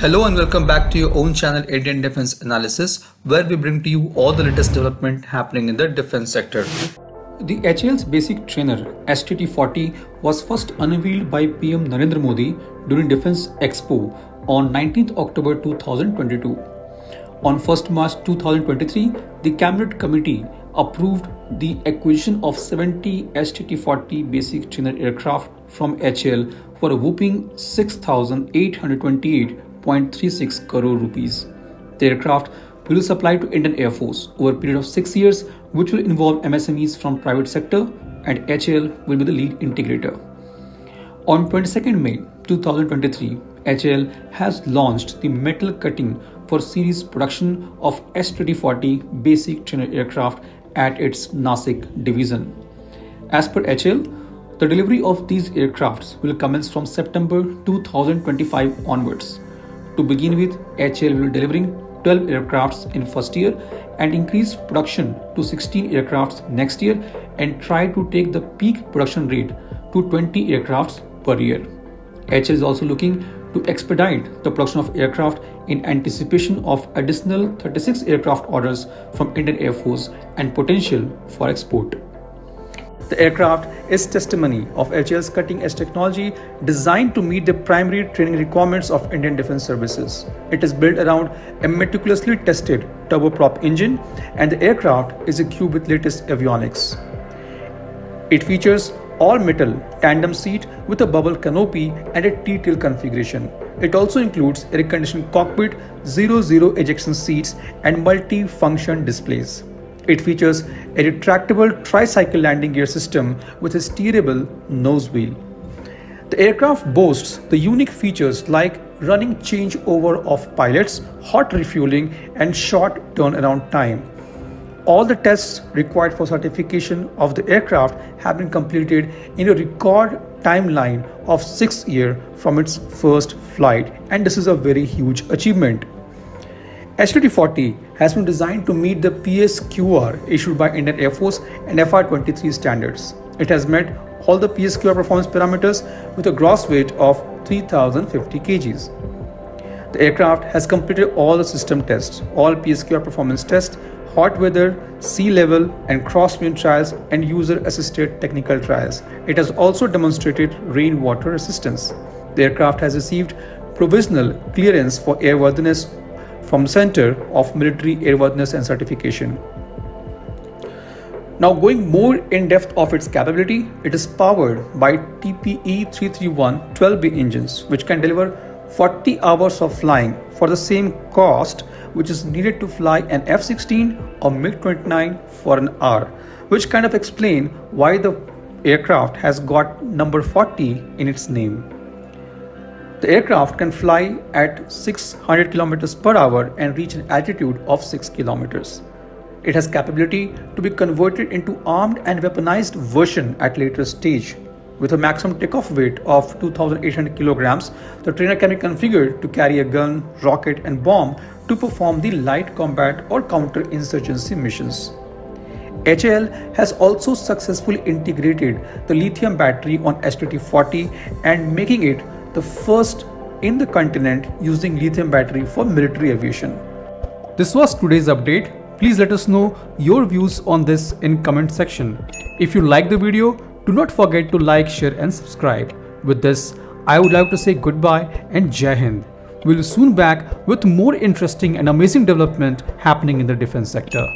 Hello and welcome back to your own channel Indian Defense Analysis where we bring to you all the latest development happening in the defense sector. The HAL's basic trainer HTT-40 was first unveiled by PM Narendra Modi during Defense Expo on 19th October 2022. On 1st March 2023, the Cabinet Committee approved the acquisition of 70 HTT-40 basic trainer aircraft from HAL for a whopping 6,828 1.36 crore rupees. The aircraft will be supplied to Indian Air Force over a period of 6 years which will involve MSMEs from private sector and HAL will be the lead integrator. On 22nd May 2023, HAL has launched the metal cutting for series production of HTT-40 basic trainer aircraft at its Nasik division. As per HAL, the delivery of these aircrafts will commence from September 2025 onwards. To begin with, HAL will be delivering 12 aircrafts in first year and increase production to 16 aircrafts next year and try to take the peak production rate to 20 aircrafts per year. HAL is also looking to expedite the production of aircraft in anticipation of additional 36 aircraft orders from Indian Air Force and potential for export. The aircraft is testimony of HAL's cutting-edge technology designed to meet the primary training requirements of Indian Defence Services. It is built around a meticulously tested turboprop engine and the aircraft is equipped with latest avionics. It features all-metal tandem seat with a bubble canopy and a T-tail configuration. It also includes air-conditioned cockpit, zero-zero ejection seats and multi-function displays. It features a retractable tricycle landing gear system with a steerable nose wheel. The aircraft boasts the unique features like running changeover of pilots, hot refueling, and short turnaround time. All the tests required for certification of the aircraft have been completed in a record timeline of 6 years from its first flight and this is a very huge achievement. HTT-40 has been designed to meet the PSQR issued by Indian Air Force and FR23 standards. It has met all the PSQR performance parameters with a gross weight of 3050 kgs. The aircraft has completed all the system tests, all PSQR performance tests, hot weather, sea level and crosswind trials and user assisted technical trials. It has also demonstrated rainwater resistance. The aircraft has received provisional clearance for airworthiness from Center of Military Airworthiness and Certification. Now going more in depth of its capability, it is powered by TPE 331 12B engines which can deliver 40 hours of flying for the same cost which is needed to fly an F-16 or MiG-29 for an hour which kind of explain why the aircraft has got number 40 in its name. The aircraft can fly at 600 km per hour and reach an altitude of 6 km. It has capability to be converted into armed and weaponized version at later stage. With a maximum takeoff weight of 2800 kilograms, the trainer can be configured to carry a gun, rocket and bomb to perform the light combat or counter-insurgency missions. HAL has also successfully integrated the lithium battery on HTT-40 and making it the first in the continent using lithium battery for military aviation. This was today's update. Please let us know your views on this in comment section. If you like the video, do not forget to like, share and subscribe. With this, I would like to say goodbye and Jai Hind. We'll soon back with more interesting and amazing development happening in the defense sector.